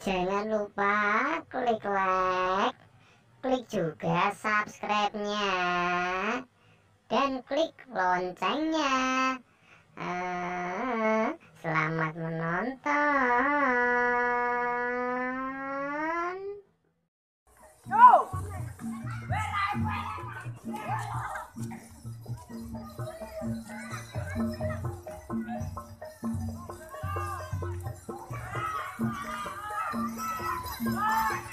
Jangan lupa klik like, klik juga subscribe-nya, dan klik loncengnya. Ah, selamat menonton.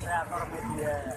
kreator media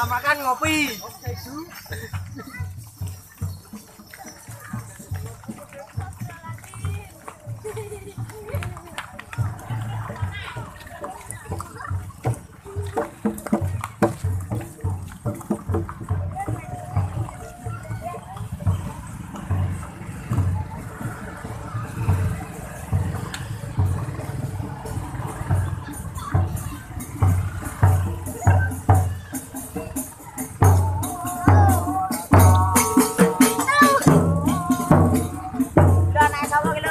Sama kan ngopi Gracias.